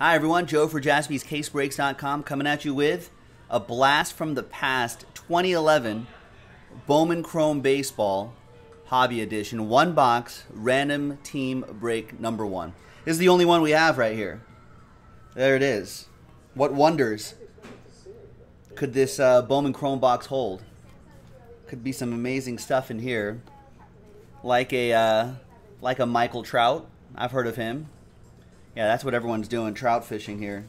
Hi, everyone. Joe for jaspyscasebreaks.com coming at you with a blast from the past 2011 Bowman Chrome Baseball Hobby Edition. One box, random team break number one. This is the only one we have right here. There it is. What wonders could this uh, Bowman Chrome box hold? Could be some amazing stuff in here, like a uh, like a Michael Trout. I've heard of him. Yeah, that's what everyone's doing, trout fishing here.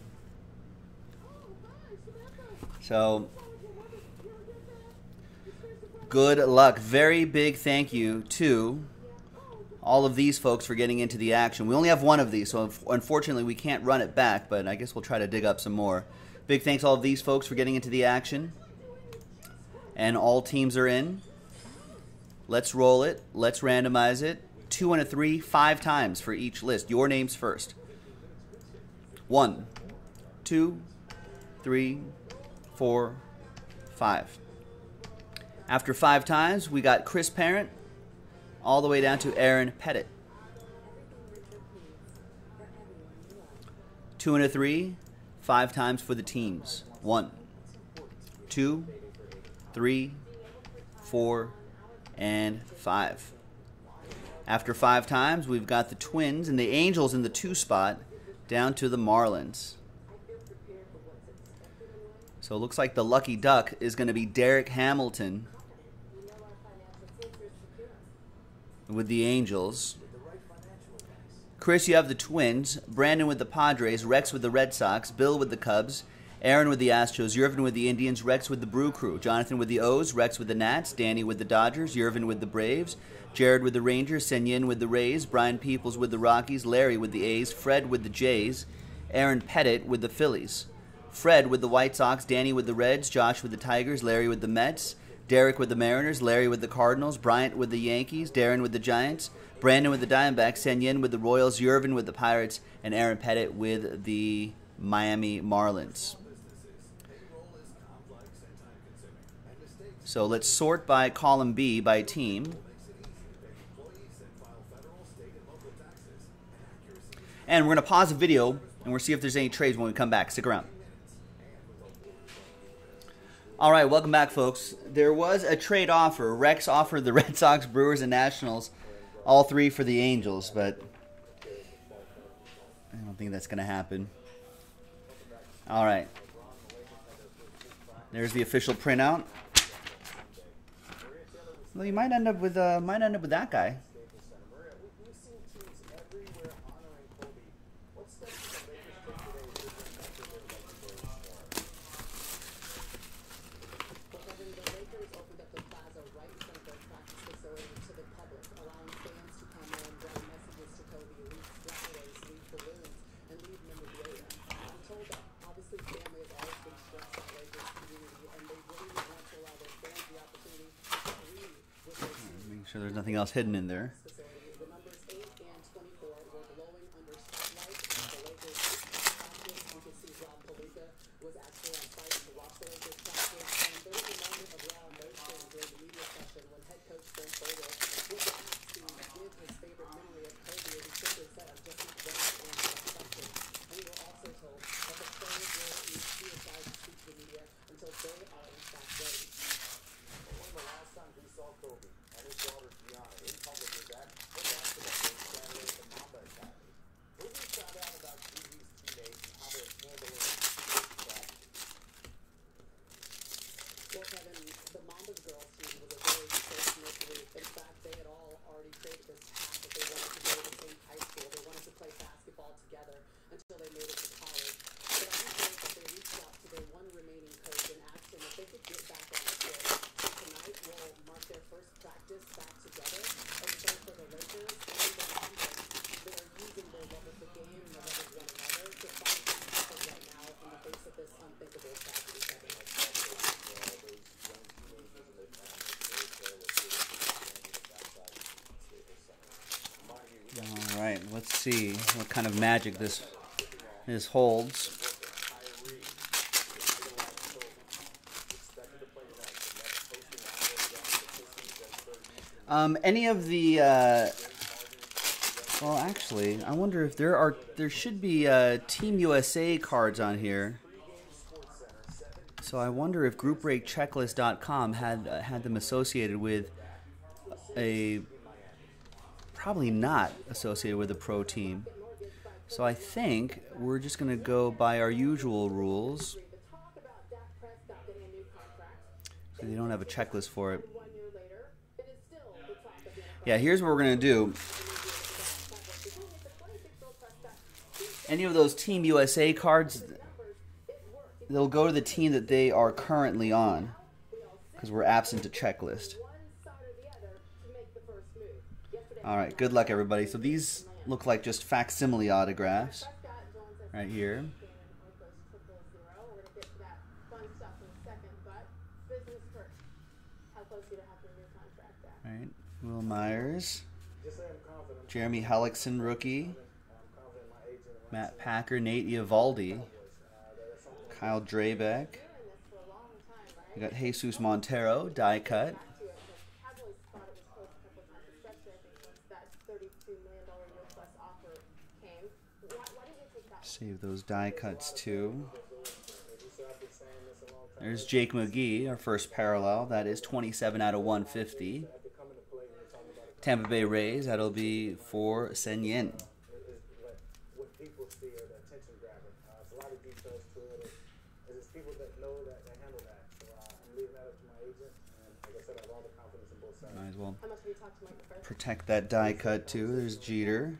So, good luck. Very big thank you to all of these folks for getting into the action. We only have one of these, so unfortunately we can't run it back, but I guess we'll try to dig up some more. Big thanks all of these folks for getting into the action. And all teams are in. Let's roll it. Let's randomize it. Two and a three, five times for each list. Your names first. One, two, three, four, five. After five times, we got Chris Parent all the way down to Aaron Pettit. Two and a three, five times for the teams. One, two, three, four, and five. After five times, we've got the Twins and the Angels in the two spot down to the Marlins. So it looks like the lucky duck is going to be Derek Hamilton with the Angels. Chris, you have the Twins. Brandon with the Padres. Rex with the Red Sox. Bill with the Cubs. Aaron with the Astros. Yervin with the Indians. Rex with the Brew Crew. Jonathan with the O's. Rex with the Nats. Danny with the Dodgers. Yervin with the Braves. Jared with the Rangers, Senyin with the Rays, Brian Peoples with the Rockies, Larry with the A's, Fred with the Jays, Aaron Pettit with the Phillies, Fred with the White Sox, Danny with the Reds, Josh with the Tigers, Larry with the Mets, Derek with the Mariners, Larry with the Cardinals, Bryant with the Yankees, Darren with the Giants, Brandon with the Diamondbacks, Senyin with the Royals, Yervin with the Pirates, and Aaron Pettit with the Miami Marlins. So let's sort by column B by team. And we're going to pause the video and we'll see if there's any trades when we come back. Stick around. All right, welcome back, folks. There was a trade offer. Rex offered the Red Sox, Brewers, and Nationals, all three for the Angels, but I don't think that's going to happen. All right. There's the official printout. Well, you might end up with uh, might end up with that guy. Sure there's nothing else hidden in there. All right, let's see what kind of magic this this holds. Um, any of the uh, Well, actually, I wonder if there are there should be uh, Team USA cards on here. So I wonder if GroupBreakChecklist.com had uh, had them associated with a probably not associated with a pro team. So I think we're just going to go by our usual rules. So they don't have a checklist for it. Yeah, here's what we're going to do. Any of those Team USA cards, they'll go to the team that they are currently on because we're absent a checklist. All right, good luck, everybody. So these look like just facsimile autographs right here. Right, Wil Myers, Jeremy Hellickson, rookie, Matt Packer, Nate Eovaldi, Kyle Drabek. We got Jesus Montero, die cut. Save those die cuts too. There's Jake McGee, our first parallel. That is 27 out of 150. Tampa Bay Rays, that'll be for Sen Yin. Might as well protect that die cut too. There's Jeter.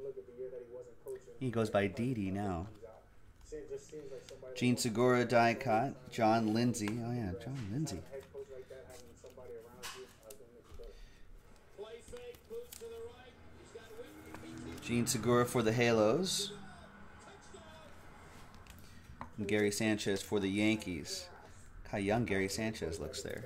He goes by Didi now. Jean Segura die cut. John Lindsey. Oh yeah, John Lindsey. Jean Segura for the Halos. And Gary Sanchez for the Yankees. How young Gary Sanchez looks there.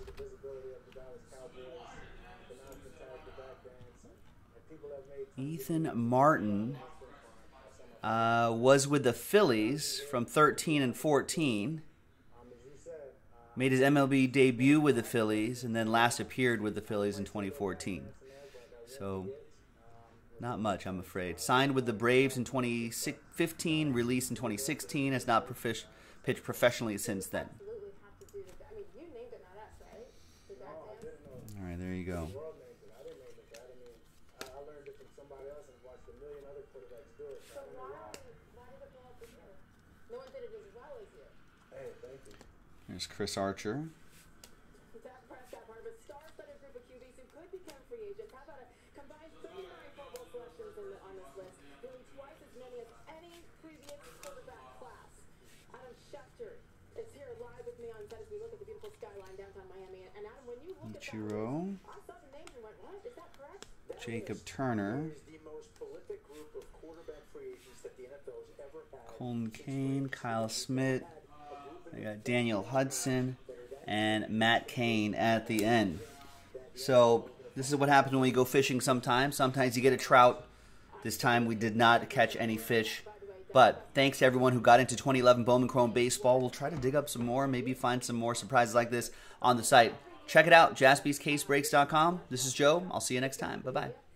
Ethan Martin uh, was with the Phillies from 13 and 14. Made his MLB debut with the Phillies and then last appeared with the Phillies in 2014. So, not much, I'm afraid. Signed with the Braves in 2015, released in 2016, has not profi- pitched professionally since then. All right, there you go. There's Chris Archer. Ichiro. Jacob Turner. Colton Cain, Kyle Smith. We got Daniel Hudson and Matt Cain at the end. So this is what happens when we go fishing sometimes. Sometimes you get a trout. This time we did not catch any fish. But thanks to everyone who got into 2011 Bowman Chrome Baseball. We'll try to dig up some more, maybe find some more surprises like this on the site. Check it out, jaspyscasebreaks.com. This is Joe. I'll see you next time. Bye bye.